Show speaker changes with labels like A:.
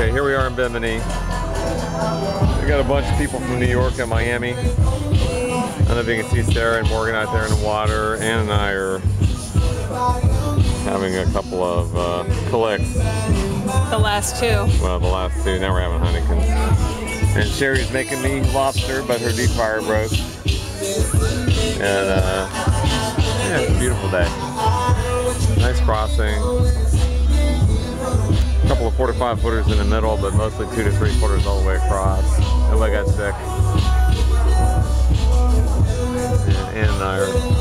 A: Okay, here we are in Bimini. We got a bunch of people from New York and Miami. I don't know if you can see Sarah and Morgan out there in the water. Ann and I are having a couple of uh, Kaliks.
B: The last two.
A: Well, the last two. Now we're having Huntington. And Sherry's making me lobster, but her deep fryer broke. And uh, yeah, it's a beautiful day. Nice crossing four to five footers in the middle, but mostly two to three footers all the way across. Nobody got sick. And, and I